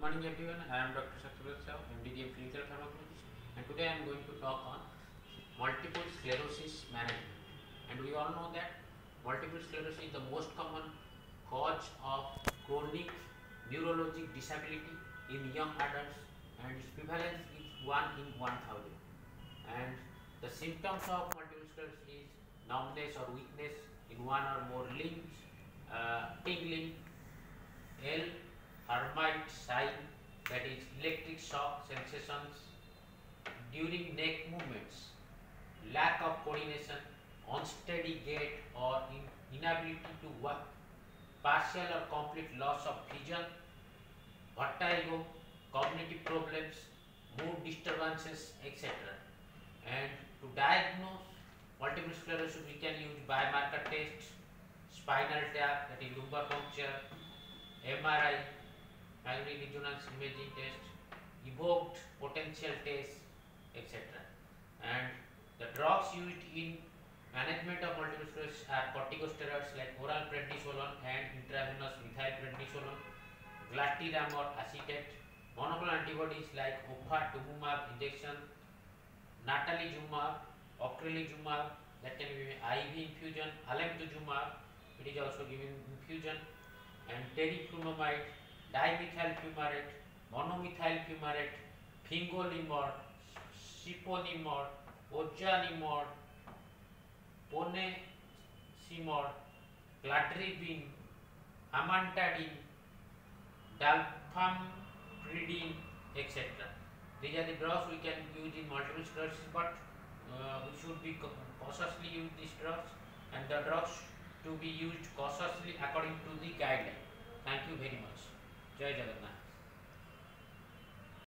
morning everyone. I am Dr. Satyabrata Sahoo, MDDM clinical pharmacologist, and today I am going to talk on multiple sclerosis management. And we all know that multiple sclerosis is the most common cause of chronic neurologic disability in young adults, and its prevalence is 1 in 1000. And the symptoms of multiple sclerosis is numbness or weakness in one or more limbs, uh, sign that is electric shock sensations during neck movements, lack of coordination, unsteady gait or in, inability to work, partial or complete loss of vision, vertigo, cognitive problems, mood disturbances, etc. And to diagnose multiple sclerosis, we can use biomarker tests, spinal tap, that is lumbar puncture, MRI, magnetic resonance imaging test, evoked potential test, etc. And the drugs used in management of multiple sclerosis are corticosteroids like oral prednisolone and intravenous methylprednisolone, glatiramer acetate, monoclonal antibodies like ofatumumab injection, natalizumab, ocrelizumab that can be IV infusion, alemtuzumab it is also given infusion and teriflunomide, dimethyl fumarate, monomethyl fumarate, fingolimod, siponimod, ozanimod, ponesimod, cladribine, amantadine, dalfampridine, etc. These are the drugs we can use in multiple sclerosis, but uh, we should be cautiously use these drugs, and the drugs to be used cautiously according to the guideline. Thank you very much. Jai Jagannath